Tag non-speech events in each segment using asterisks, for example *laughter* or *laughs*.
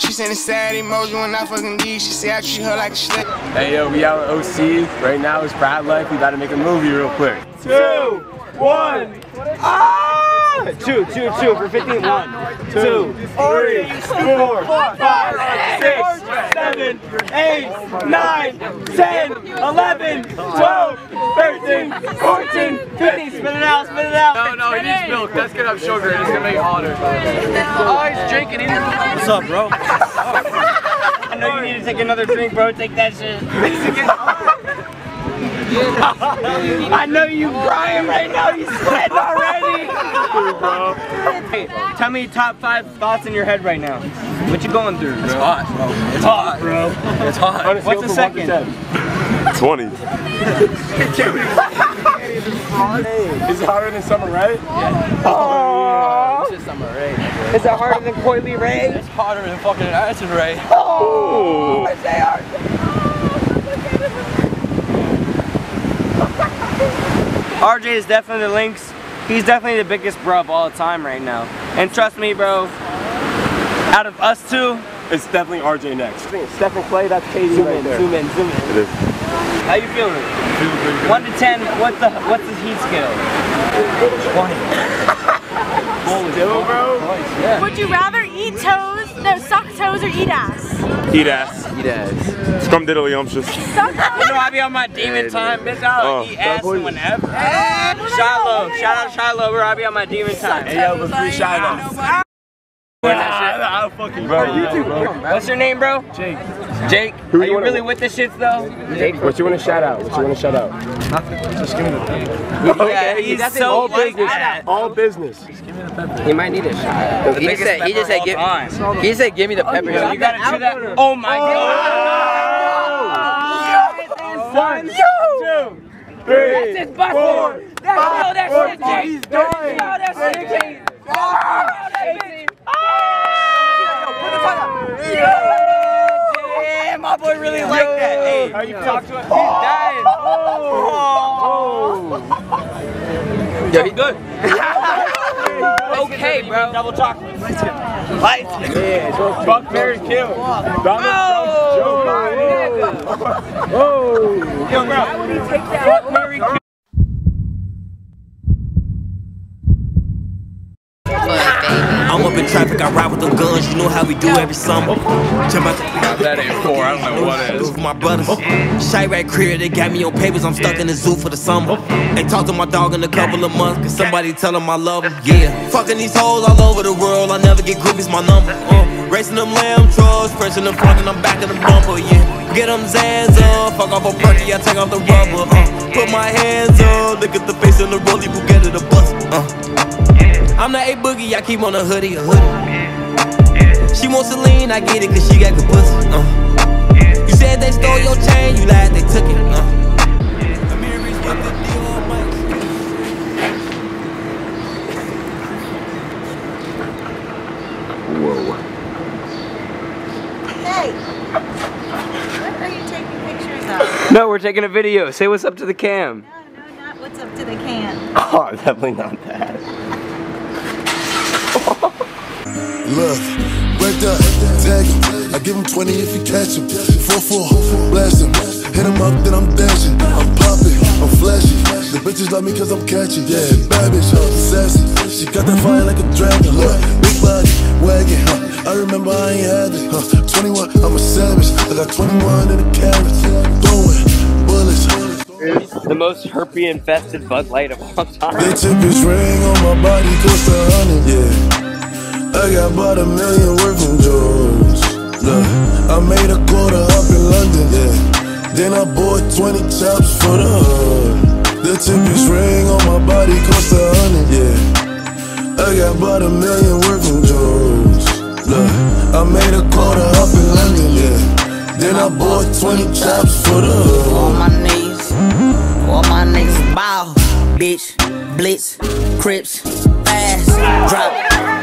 She sent a sad emoji when I fucking leave. She say I treat her like a slut. Hey yo, we out with OC. Right now it's Brad Life. We gotta make a movie real quick. Two, one. Ah! Two, two, two for 15. One, two, three, four, five, six, seven, eight, nine, ten, eleven, twelve, thirteen, fourteen, fifteen. Spit it out, spit it out. No, no, he needs milk. That's gonna have sugar. It's gonna make it hotter. Oh, he's drinking. He's What's up, bro? *laughs* I know you need to take another drink, bro. Take that shit. *laughs* *laughs* I know you crying right now. You sweating already. Hey, tell me top five thoughts in your head right now. What you going through? It's hot, bro. It's hot, bro. It's hot. What's the second? 20. *laughs* Is it hotter than summer, right? Oh, It's just summer, right? is it harder than Coily Ray? It's hotter than fucking acid ray. Oh, they are. RJ is definitely the links. He's definitely the biggest bro of all time right now. And trust me, bro, out of us two, It's definitely RJ next. Stephen Clay, that's KD Zoom right in, there. zoom in, zoom in. It is. How you feeling? One to ten, what's the what's the heat scale? Twenty. Still, bro? Yeah. Would you rather eat toes, no, suck toes or eat ass? Eat ass. Eat ass. Scrum diddly umptious. Suck You know? I be on my demon time, bitch. I'll Oh, eat ass whenever. Shiloh, shout out Shiloh, bro. I be on my demon time. Hey yo, but free Shiloh. I'll fucking bro. What's your name, bro? Jake. Jake. Who Are you you wanna- really with the shits though? Jake. What you want to shout out? What you want to shout out? Just give me the thing. Yeah, he's so all like business. that. All business. He might need a shot. He just said, he just said, give, he just said, give me the pepper. You gotta do that. Oh my god. One, two, Three. That's four. That's yo, that shit, Jake. He's dying. Yo, that shit, Jake. Oh, Damn, my boy really liked that. Hey, How you talk to him? He's dying. Oh. Yo, he good. *laughs* Okay, bro. Double chocolate. Light. Yeah, fuck Mary Kill. Donald Oh. Trump, Joe Biden. Oh. Yo, bro. Why would he take that? Fuck Mary Kill. I'm up I ride with them guns, you know how we do every summer. Jump out the That ain't four. I don't know what it is. with my brothers. Shy right career, they got me on papers, I'm stuck in the zoo for the summer. Ain't talked to my dog in a couple of months, cause somebody tell him I love him. Yeah, fucking these hoes all over the world, I never get groupies, my number. Uh, racing them lamb trucks, pressing the front and I'm back in the bumper, yeah. Get them Zans up, fuck off a perky, I take off the rubber. Uh, put my hands up, look at the face on the rollie, Bugatti the bus. Uh. I'm the A boogie, I keep on a hoodie, a hoodie. She wants Celine, I get it, cause she got good pussy. Uh. You said they stole your chain, you lied, they took it. Uh. Amir the deal. Hey, what are you taking pictures of? No, we're taking a video. Say what's up to the cam. No, no, not what's up to the can. Oh, *laughs* definitely not that. Look, right there, tag him. I give him 20 if you catch him. 4-4, blast him. Hit him up, then I'm dashing. I'm popping, I'm flashy. The bitches love me cause I'm catchy. Yeah, bad bitch, huh? Sassy. She got that fire like a dragon. Look, big body, wagon, huh? I remember I ain't had it, huh? 21, I'm a savage. I got 21 in the carats. Throwing bullets. The most herpy infested Bud Light of all time. They took his ring on my body, cost a hundred, yeah. I got about a million worth from George. Look, I made a quarter up in London, yeah. Then I bought 20 chops for the hood. They took ring on my body, cost a hundred, yeah. I got about a million worth from George. Look, I made a quarter up in London, yeah. Then I bought 20 chops for the hood. on my knees. All my niggas bow, bitch, blitz, crips, fast, drop,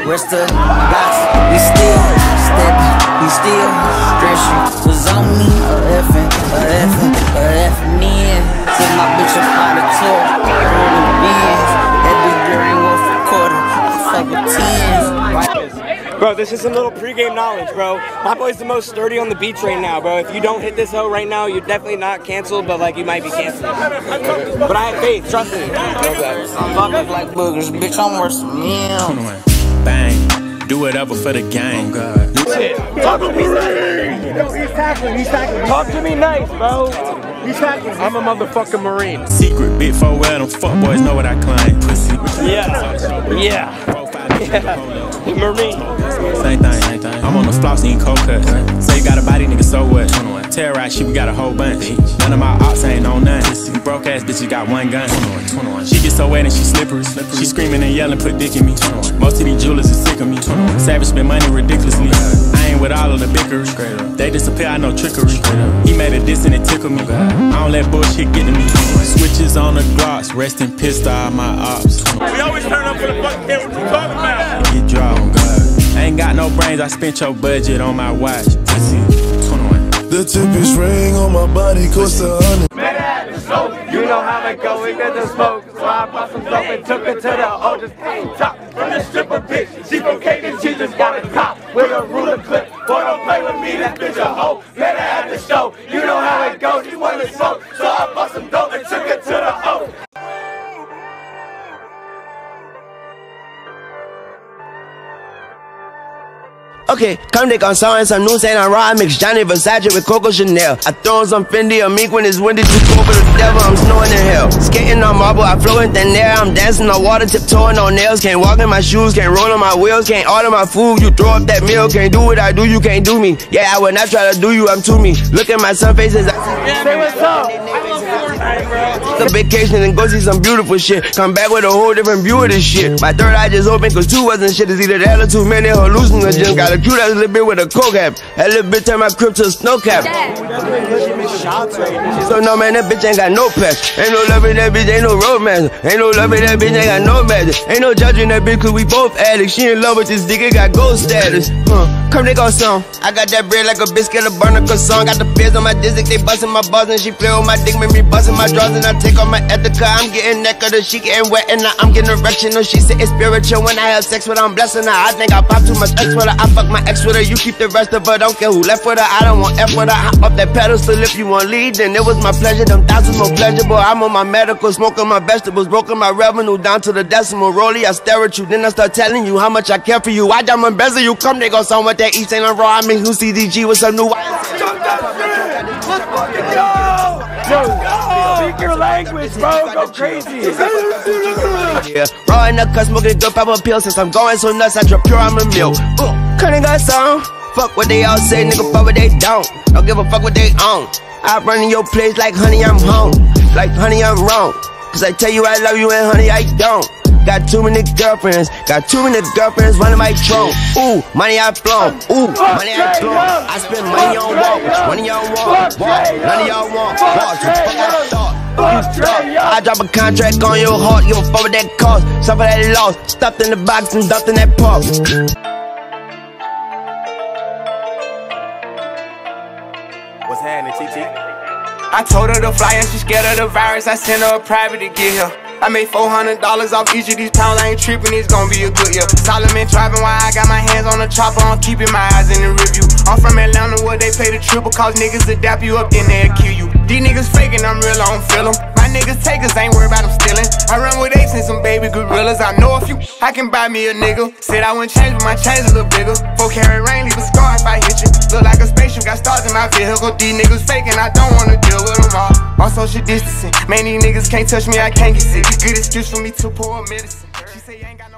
rest of blocks. We still stepping, we still stretching. Was on me, a effing, a effing, a effing in. Took my bitch up out the tour, Bro, Bro, this is some little pregame knowledge, bro. My boy's the most sturdy on the beach right now, bro. If you don't hit this hoe right now, you're definitely not canceled, but like you might be canceled. But I have faith, trust me. I'm bumping like boogers, bitch. I'm worth some meal. Bang. Do whatever for the gang. Oh, Talk to me nice. he's tackling, he's tackling. Talk to me nice, bro. He's tackling. I'm a motherfucking Marine. Secret, big four well, them fuck boys know what I claim. Pussy. Yeah. Yeah. Yeah. *laughs* Marine. Same thing, same thing. I'm on the floss eating cold cuts. Say you got a body, nigga, so what? Terrorize shit, we got a whole bunch. None of my ops ain't on none. You Broke ass bitches got one gun. She get so wet and she slippery. She screaming and yelling, put dick in me. Most of these jewelers is sick of me. Savage spend money ridiculously. I ain't with all of the bickery. They disappear, I know trickery. He made a diss and it tickled me. I don't let bullshit get to me. Switches on the glocks, resting pissed all my ops. We always turn up for the fucking kid. What you talking about? Get dropped. I ain't got no brains, I spent your budget on my watch. Pussy, 21. The tippest ring on my body cost a hundred. You know how it go, we get the smoke. So I bought some dope and took it to the oldest top. From the stripper bitch, she from cake and she just got a top. With a ruler clip, boy don't play with me, that bitch a hoe. Met her at the show, you know how it goes, she wanna smoke. So I bought some dope and took it to the O. Okay, Comme des Garçons and some new Saint Laurent. I mix Gianni Versace with Coco Chanel. I throw some Fendi or Meek when it's windy, too cold for the devil. I'm snowing in hell. On marble, I flow in thin air. I'm dancing on water, tiptoeing on nails. Can't walk in my shoes, can't roll on my wheels, can't order my food. You throw up that meal, can't do what I do, you can't do me. Yeah, I would not try to do you, I'm to me. Look at my sun faces. I Say what's up. the vacation and go see some beautiful shit. Come back with a whole different view of this shit. My third eye just open cause two wasn't shit. Is either that or too many hallucinogens. Got a cute ass little bit with a coke cap. That little bitch turned my crib to a snow cap. So no man, that bitch ain't got no pets. Ain't no love in that bitch, ain't no romance. Ain't no love in that bitch, ain't got no magic. Ain't no judging that bitch cause we both addicts. She in love with this dick, it got gold status. Huh. Comme des Garçons. I got that bread like a biscuit, a burner song. Got the fizz on my disc, they bustin' my buzz and she play with my dick, make me bustin' my drawers and I take off my ethica. I'm getting naked, she getting wet and now I'm getting erectional. She say it's spiritual when I have sex with her, I'm blessing her. I think I pop too much X with her. I fuck my ex with her, you keep the rest of her. Don't care who left with her, I don't want F with her. Hop up that pedestal if you want lead, then it was my pleasure. Them thousands more pleasurable. I'm on my medical, smoking my vegetables, broken my revenue down to the decimal. Rolly, I stare at you, then I start telling you how much I care for you. I diamond bezel you, Comme des Garçons that East Saint Laurent. I mean, who CDG with some new. Speak your language, bro. Go crazy. Yeah, raw in the cut, smoking good pepper pills. Since I'm going so nuts, I drop pure on my meal. Ooh, cutting got song. Fuck what they all say, nigga. Fuck what they don't. Don't give a fuck what they own. I run in your place like honey, I'm home. Like honey, I'm wrong. Cause I tell you I love you and honey, I don't. Got too many girlfriends, got too many girlfriends running my trunk. Ooh, money I blown. Ooh, money I blown. I spend money on walk, money on walk, walk. None of y'all want walk. So fuck I thought. You thought I drop a contract on your heart, give a fuck what that cost. Some of that loss, stuffed in the box and dumped in that park. What's happening, TT? I told her to fly and she scared of the virus. I sent her a private to get here. I made $400 off each of these pounds. I ain't tripping, it's gonna be a good year. Solomon driving while I got my hands on the chopper. I'm keeping my eyes in the review. I'm from Atlanta where they pay the triple cause niggas adapt you up, then they'll kill you. These niggas faking, I'm real, I don't feel them. My niggas takers ain't worried about them stealing. I run with apes and some baby gorillas. I know a few, I can buy me a nigga. Said I wouldn't change, but my chains a little bigger. Four carat rain, leave a scar if I hit you. Look like a spaceship, got stars in my vehicle. These niggas faking, I don't wanna deal with them all. On social distancing, man, these niggas can't touch me, I can't get sick. Good excuse for me to pour medicine. She say ain't got no.